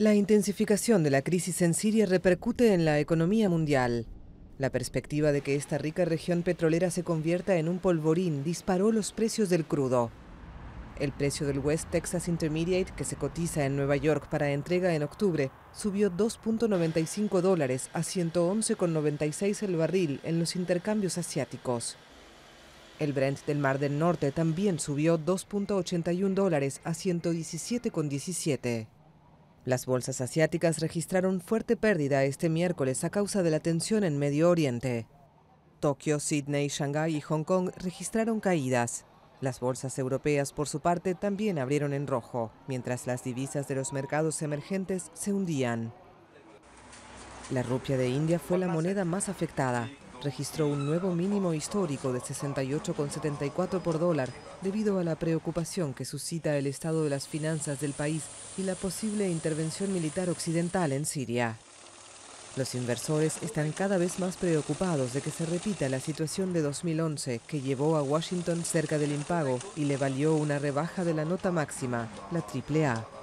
La intensificación de la crisis en Siria repercute en la economía mundial. La perspectiva de que esta rica región petrolera se convierta en un polvorín disparó los precios del crudo. El precio del West Texas Intermediate, que se cotiza en Nueva York para entrega en octubre, subió 2.95 dólares a 111,96 el barril en los intercambios asiáticos. El Brent del Mar del Norte también subió 2.81 dólares a 117,17. Las bolsas asiáticas registraron fuerte pérdida este miércoles a causa de la tensión en Medio Oriente. Tokio, Sydney, Shanghái y Hong Kong registraron caídas. Las bolsas europeas, por su parte, también abrieron en rojo, mientras las divisas de los mercados emergentes se hundían. La rupia de India fue la moneda más afectada, registró un nuevo mínimo histórico de 68,74 por dólar debido a la preocupación que suscita el estado de las finanzas del país y la posible intervención militar occidental en Siria. Los inversores están cada vez más preocupados de que se repita la situación de 2011 que llevó a Washington cerca del impago y le valió una rebaja de la nota máxima, la AAA.